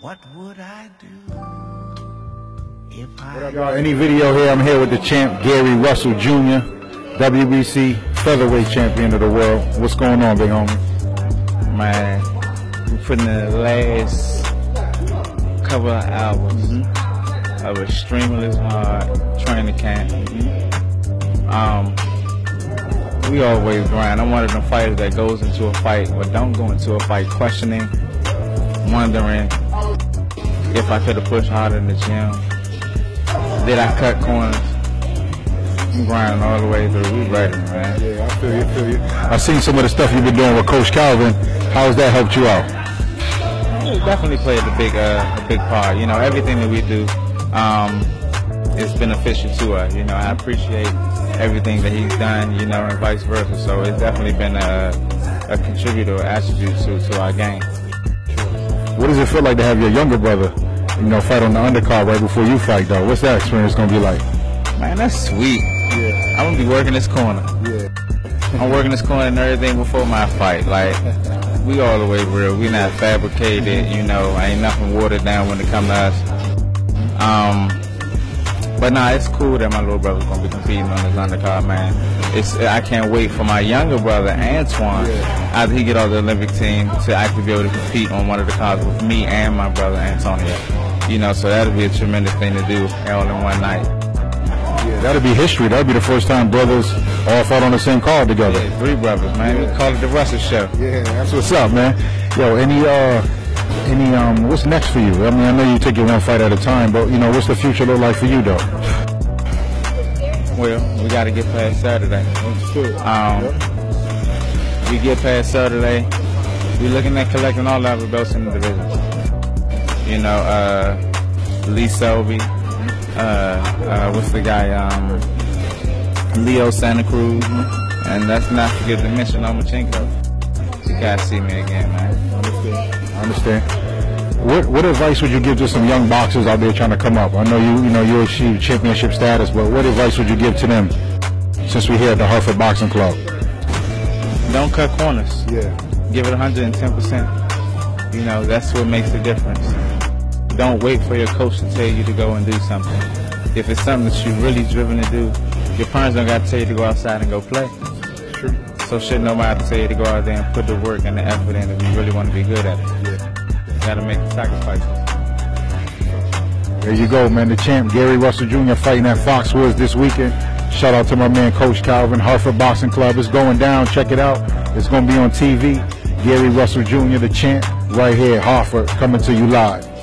What would I do if What I up, y'all? Any video here? I'm here with the champ, Gary Russell Jr., WBC featherweight champion of the world. What's going on, big homie? man. We putting in the last couple of hours of extremely hard training camp. Um, we always grind. I'm one of them fighters that goes into a fight, but don't go into a fight questioning, wondering if I could have pushed harder in the gym. Did I cut corners? I'm grinding all the way through. We ready, man. Yeah, I feel you, I feel you. I've seen some of the stuff you've been doing with Coach Calvin. How has that helped you out? It definitely played a big uh, a big part. You know, everything that we do um, is beneficial to us. You know, I appreciate everything that he's done. You know, and vice versa. So it's definitely been a, a contributor, attribute to, to our game. What does it feel like to have your younger brother, you know, fight on the undercard right before you fight, though? What's that experience going to be like? Man, that's sweet. Yeah, I'm gonna be working this corner. yeah. I'm working this corner and everything before my fight. Like we all the way real. We not fabricated. You know, ain't nothing watered down when it come to us. Um, but nah, it's cool that my little brother's gonna be competing on this undercard, man. It's I can't wait for my younger brother Antuanne, after he get off the Olympic team, to actually be able to compete on one of the cards with me and my brother Antonio. You know, so that'll be a tremendous thing to do all in one night. Yeah, that'll be history. That'll be the first time brothers all fought on the same card together. Yeah, three brothers, man. We call it the Russell Show. Yeah, that's what's up, man. Yo, any uh, any um, what's next for you? I mean, I know you take it one fight at a time, but you know, what's the future look like for you, though? Well, we got to get past Saturday. That's Um, we get past Saturday. We're looking at collecting all our belts in the division. You know, uh, Lee Selby, uh, uh, what's the guy? Um, Leo Santa Cruz, and let's not forget to mention Lomachenko. You guys see me again, man. I understand. What what advice would you give to some young boxers out there trying to come up? I know you you know you achieved championship status, but what advice would you give to them? Since we're here at the Hartford Boxing Club. Don't cut corners. Yeah. give it 110%. You know, that's what makes the difference. Don't wait for your coach to tell you to go and do something. If it's something that you're really driven to do, your parents don't got to tell you to go outside and go play. So should nobody tell you to go out there and put the work and the effort in if you really want to be good at it. Yeah. You gotta make the sacrifices. There you go, man. The champ, Gary Russell Jr. fighting at Foxwoods this weekend. Shout out to my man, Coach Calvin, Hartford Boxing Club. It's going down. Check it out. It's going to be on TV. Gary Russell Jr., the champ, right here, Hartford, coming to you live.